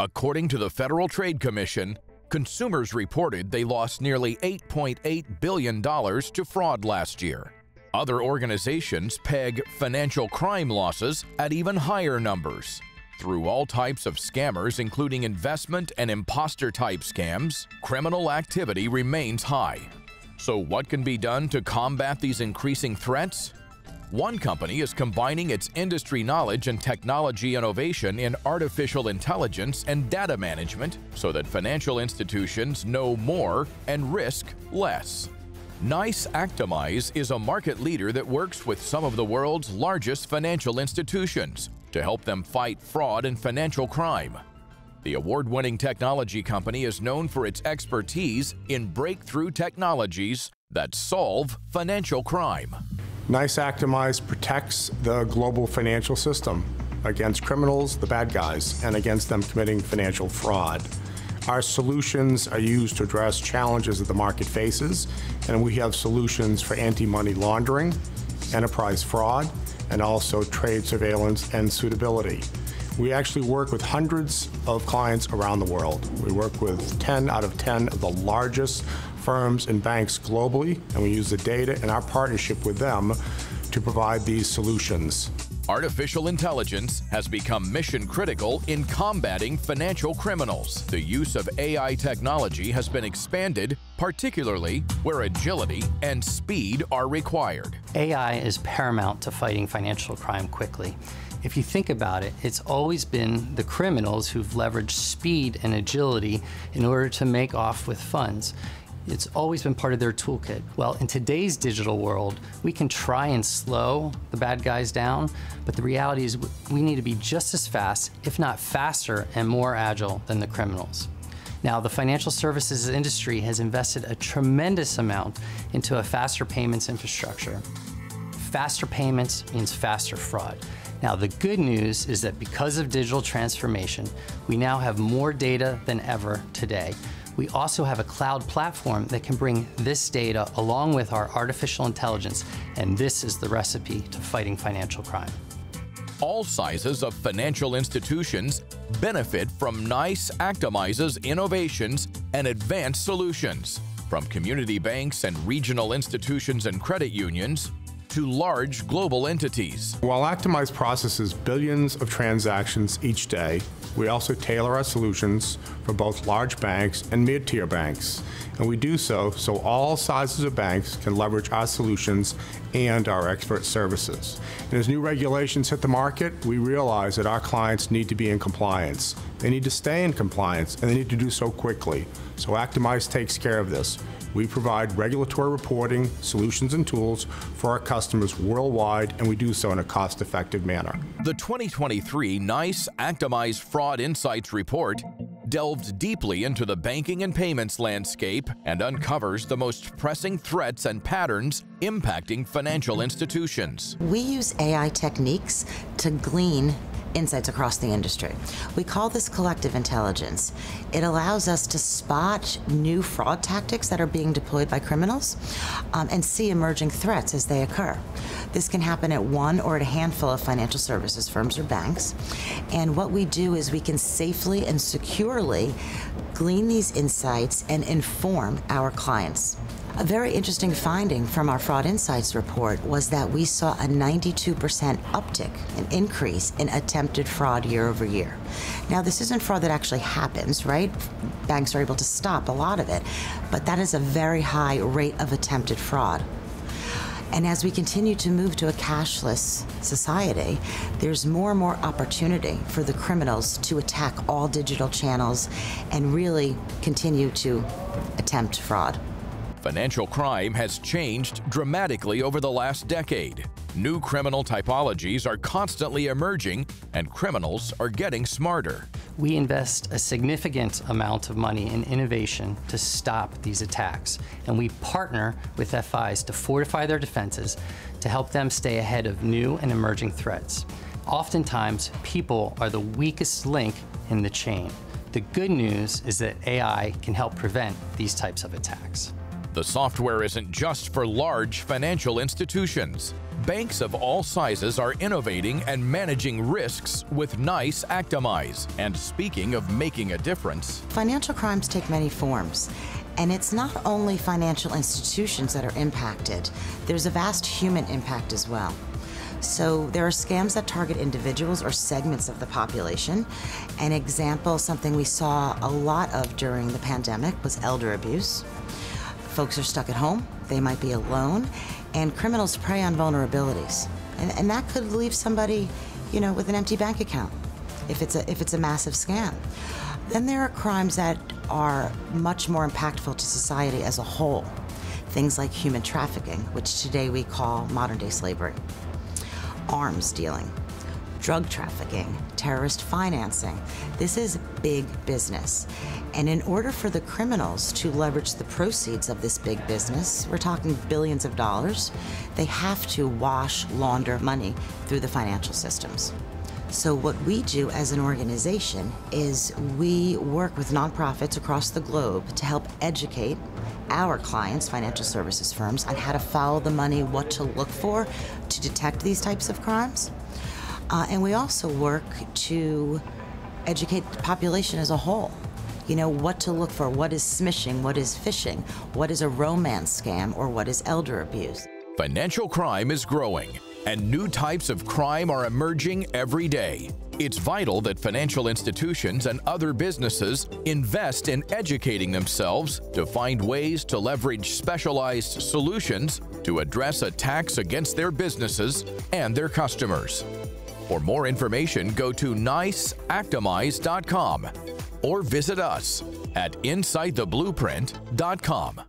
According to the Federal Trade Commission, consumers reported they lost nearly $8.8 billion to fraud last year. Other organizations peg financial crime losses at even higher numbers. Through all types of scammers, including investment and imposter type scams, criminal activity remains high. So, what can be done to combat these increasing threats? One company is combining its industry knowledge and technology innovation in artificial intelligence and data management so that financial institutions know more and risk less. NICE Actimize is a market leader that works with some of the world's largest financial institutions to help them fight fraud and financial crime. The award winning technology company is known for its expertise in breakthrough technologies that solve financial crime. NICE Actimize protects the global financial system against criminals, the bad guys, and against them committing financial fraud. Our solutions are used to address challenges that the market faces, and we have solutions for anti-money laundering, enterprise fraud, and also trade surveillance and suitability. We actually work with hundreds of clients around the world. We work with 10 out of 10 of the largest firms and banks globally, and we use the data and our partnership with them to provide these solutions. Artificial intelligence has become mission critical in combating financial criminals. The use of AI technology has been expanded, particularly where agility and speed are required. AI is paramount to fighting financial crime quickly. If you think about it, it's always been the criminals who've leveraged speed and agility in order to make off with funds. It's always been part of their toolkit. Well, in today's digital world, we can try and slow the bad guys down, but the reality is we need to be just as fast, if not faster and more agile than the criminals. Now, the financial services industry has invested a tremendous amount into a faster payments infrastructure. Faster payments means faster fraud. Now, the good news is that because of digital transformation, we now have more data than ever today. We also have a cloud platform that can bring this data along with our artificial intelligence, and this is the recipe to fighting financial crime. All sizes of financial institutions benefit from NICE Actimize's innovations and advanced solutions. From community banks and regional institutions and credit unions to large global entities. While Actimize processes billions of transactions each day, we also tailor our solutions for both large banks and mid-tier banks. And we do so so all sizes of banks can leverage our solutions and our expert services. And as new regulations hit the market, we realize that our clients need to be in compliance. They need to stay in compliance, and they need to do so quickly. So Actimize takes care of this. We provide regulatory reporting, solutions, and tools for our customers worldwide, and we do so in a cost effective manner. The 2023 NICE Actimize Fraud Insights Report delves deeply into the banking and payments landscape and uncovers the most pressing threats and patterns impacting financial institutions. We use AI techniques to glean insights across the industry. We call this collective intelligence. It allows us to spot new fraud tactics that are being deployed by criminals um, and see emerging threats as they occur. This can happen at one or at a handful of financial services firms or banks. And what we do is we can safely and securely glean these insights and inform our clients. A very interesting finding from our Fraud Insights report was that we saw a 92% uptick, an increase in attempted fraud year over year. Now, this isn't fraud that actually happens, right? Banks are able to stop a lot of it, but that is a very high rate of attempted fraud. And as we continue to move to a cashless society, there's more and more opportunity for the criminals to attack all digital channels and really continue to attempt fraud. Financial crime has changed dramatically over the last decade. New criminal typologies are constantly emerging, and criminals are getting smarter. We invest a significant amount of money in innovation to stop these attacks, and we partner with FIs to fortify their defenses to help them stay ahead of new and emerging threats. Oftentimes, people are the weakest link in the chain. The good news is that AI can help prevent these types of attacks. The software isn't just for large financial institutions. banks of all sizes are innovating and managing risks with NICE Actimize. And speaking of making a difference, Financial crimes take many forms. And it's not only financial institutions that are impacted, there's a vast human impact as well. So there are scams that target individuals or segments of the population. An example, something we saw a lot of during the pandemic, was elder abuse. Folks are stuck at home, they might be alone, and criminals prey on vulnerabilities. And, and that could leave somebody, you know, with an empty bank account if it's a, if it's a massive scam. Then there are crimes that are much more impactful to society as a whole. Things like human trafficking, which today we call modern day slavery, arms dealing, drug trafficking, terrorist financing. This is big business. And in order for the criminals to leverage the proceeds of this big business, we're talking billions of dollars, they have to wash, launder money through the financial systems. So, what we do as an organization is we work with nonprofits across the globe to help educate our clients, financial services firms, on how to follow the money, what to look for to detect these types of crimes. Uh, and we also work to educate the population as a whole. You know, what to look for, what is smishing, what is phishing, what is a romance scam, or what is elder abuse. financial crime is growing, and new types of crime are emerging every day. It's vital that financial institutions and other businesses invest in educating themselves to find ways to leverage specialized solutions to address attacks against their businesses and their customers. For more information, go to niceactimize.com or visit us at insidetheblueprint.com.